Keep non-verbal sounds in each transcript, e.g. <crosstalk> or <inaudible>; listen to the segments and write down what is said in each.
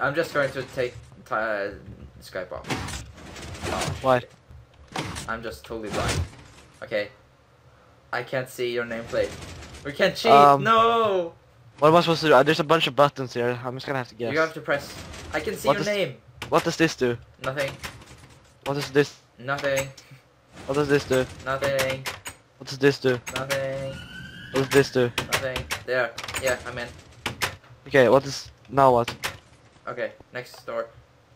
I'm just going to take uh, Skype off. Why? I'm just totally blind. Okay. I can't see your nameplate. We can't cheat. Um, no. What am I supposed to do? Uh, There's a bunch of buttons here. I'm just gonna have to guess. You have to press. I can see What your is- name. What does this do? Nothing. What does this? Nothing. What does this do? Nothing. What does this do? Nothing. What does this do? Nothing. There. Yeah, I'm in. Okay, what is now what? Okay. Next door.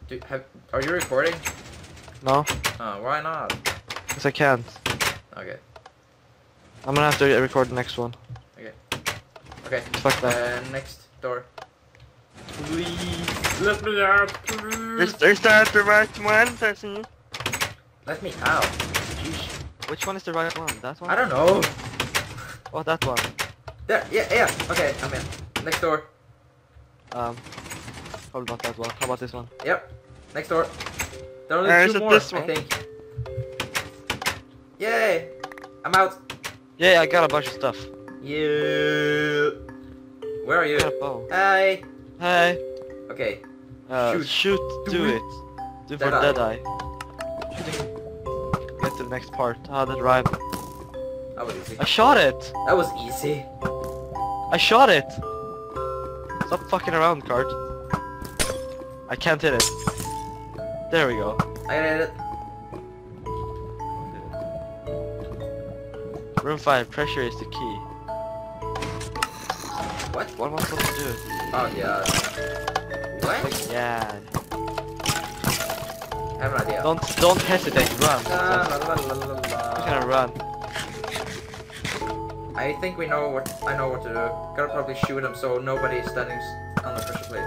Do have? Are you recording? No? Oh, why not? Because I can't. Okay. I'm gonna have to record the next one. Okay. Okay. Fuck that. Uh, next door. Please let me out. Please. is that the right one, person? Let me out. Jeez. Which one is the right one? That one? I don't know. Oh, that one. There. Yeah. Yeah. Okay. I'm in. Next door. Um, probably about that one. How about this one? Yep. Next door. There are only two more, this I think. Yay! I'm out. Yeah, I got a bunch of stuff. You. Where are you? I got. Hi. Okay. uh, Shoot. shoot, Do do, it. it. Do for Deadeye. Deadeye. Shooting. Get to the next part. Ah, that rhymed. That was easy. I shot it! That was easy. I shot it! Stop fucking around, cart. I can't hit it. There we go. I hit it. Room 5, pressure is the key. What? What am I supposed to do? Oh yeah. What? Like, yeah. I have an idea. Don't don't hesitate, run. La, la, la, la. gonna run. I think we know what I know what to do. Gotta probably shoot him so nobody is standing on the pressure plate.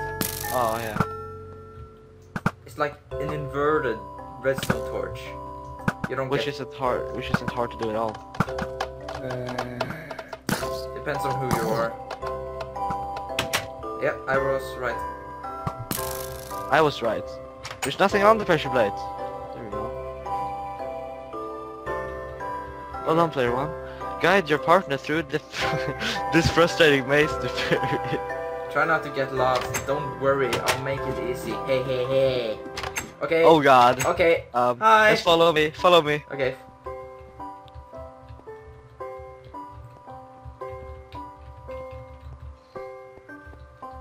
Oh yeah. It's like an inverted redstone torch. You don't Which isn't hard which isn't hard to do at all. Uh, depends on who you are. Yeah, I was right. I was right. There's nothing on the pressure plate. There we go. Well done player one. Guide your partner through the <laughs> this frustrating maze to <laughs> Try not to get lost. Don't worry, I'll make it easy. Hey, hey, hey. Okay. Oh god. Okay. Um Hi. just follow me, follow me. Okay.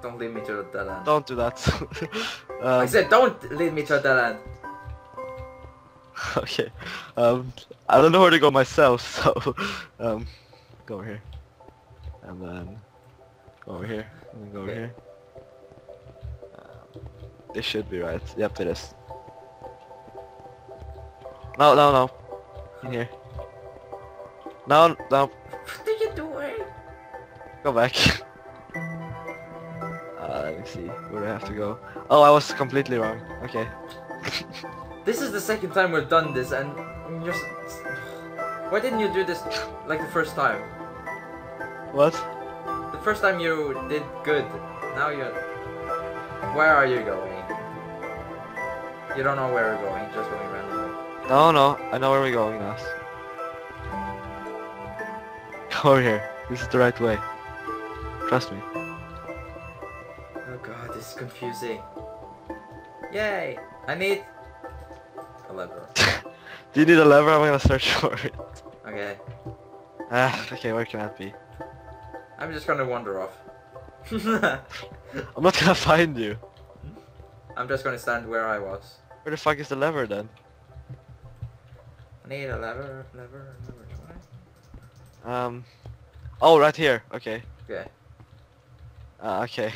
Don't lead me to dead end. Don't do that. <laughs> I um, said don't lead me to dead end. <laughs> okay. Um I don't know where to go myself, <laughs> so um go over here. And then go over here. And then go over Okay. here. Um, this should be right. Yep it is. No, no, no. In here. No, no. What are you doing? Go back. <laughs> Uh, let me see. Where do I have to go? Oh, I was completely wrong. Okay. <laughs> This is the second time we've done this, and you're. <sighs> Why didn't you do this like the first time? What? First time you did good. Now you're. Where are you going? You don't know where you're going. Just going randomly. No, no. I know where we're going now. Come <laughs> over here. This is the right way. Trust me. Oh god, this is confusing. Yay! I need a lever. <laughs> Do you need a lever? I'm gonna search <laughs> for it. Okay. Ah, okay. Where can that be? I'm just gonna wander off. <laughs> I'm not gonna find you. I'm just gonna stand where I was. Where the fuck is the lever then? I need a lever, lever, lever. Um. Oh, right here. Okay. Okay. Uh, <laughs> okay.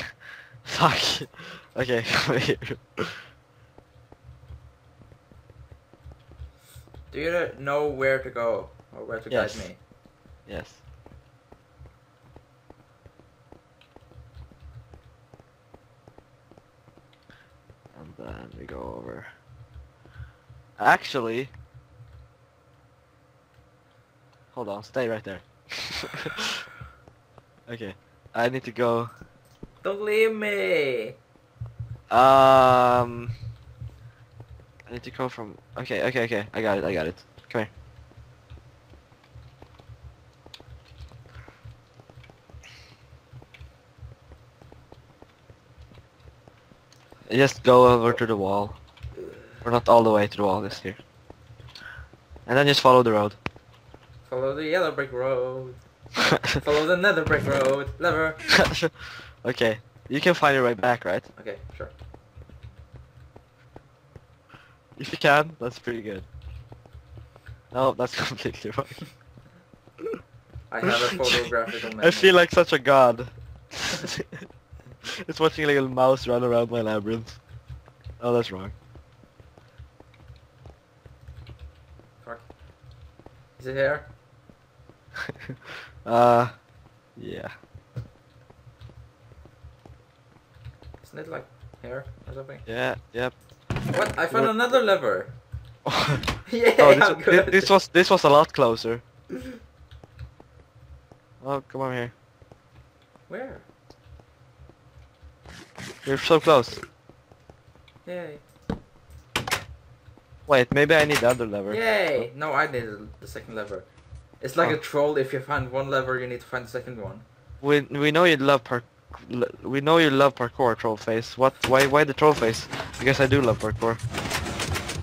Fuck. Okay, <laughs> come here. Do you know where to go or where to Yes. guide me? Yes. And then we go over. Actually, hold on, stay right there. <laughs> okay, I need to go. Don't leave me. Um, I need to go from. Okay, okay, okay. I got it. I got it. Come here. Just go over to the wall. Or not all the way to the wall, just here. And then just follow the road. Follow the yellow brick road. <laughs> Follow the nether brick road. Lever. <laughs> okay, you can find your way back, right? Okay, sure. If you can, that's pretty good. No, that's <laughs> completely wrong. I have a photographical memory. I feel like such a god. It's watching like a mouse run around my labyrinth. Oh, that's wrong. Fuck. Is it here? <laughs> uh, yeah. Isn't it like here or something? Yeah, yep. What? I found another lever. <laughs> oh, Yeah, this, I'm good. thi- this was this was a lot closer. <laughs> Oh, come on here. Where? You're so close. Yay. Wait, maybe I need the other lever. Yay! No, I need the second lever. It's like Oh. a troll. If you find one lever, you need to find the second one. We we know you love park. We know you love parkour, troll face. What? Why? Why the troll face? Because I do love parkour.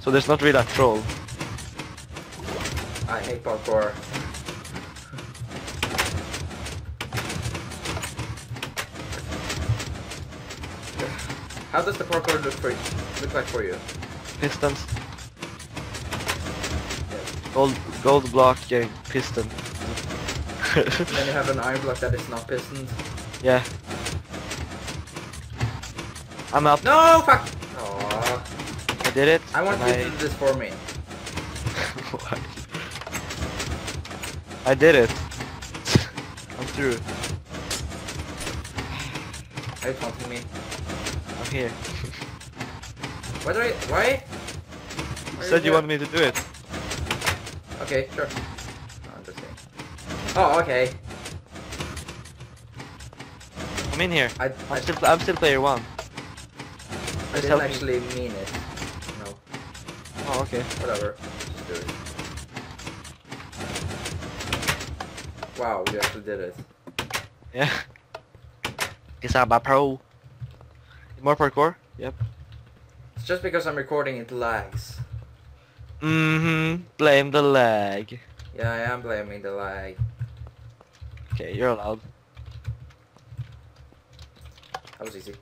So there's not really a troll. I hate parkour. How does the parkour look for look like for you? Pistons. Gold gold block getting piston. Then you have an iron block that is not pistoned. yeah. I'm up. No, fuck! Aww. I did it. I want you to do this for me. <laughs> Why? I did it. <laughs> I'm through. Are you taunting me? I'm here. <laughs> Why do I? Why? You Why said you here? wanted me to do it. Okay, sure. No, I'm just saying. Oh, okay. I'm in here. I, I, I'm still I'm still player one. I just didn't help me. actually mean it. No, Oh okay. whatever. Just do it. Wow, you actually did it. Yeah. Guess I'm a pro. More parkour? Yep. It's just because I'm recording it lags. Mm-hmm. Blame the lag. Yeah, I am blaming the lag. Okay, you're allowed. That was easy.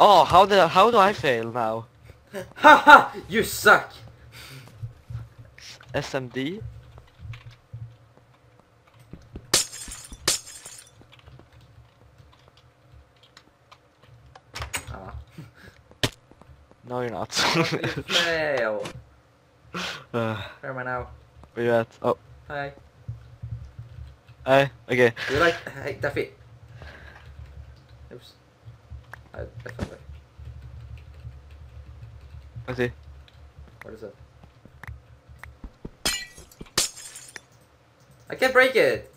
Oh, how did I, how do I fail now? <laughs> Haha! You suck! SMD? Ah. No, you're not. <laughs> you fail. <laughs> uh, Where am I now? where you at? Oh, Hi. hey. Okay. You like... Hey, Daffy. Oops. I, I back. I see. What is it? I can't break it!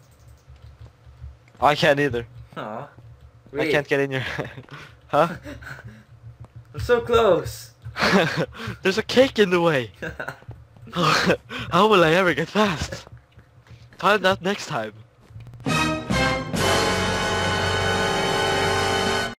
I can't either. Aw. I can't get in your... <laughs> huh? I'm so close! <laughs> There's a cake in the way. <laughs> <laughs> How will I ever get past? Find out next time.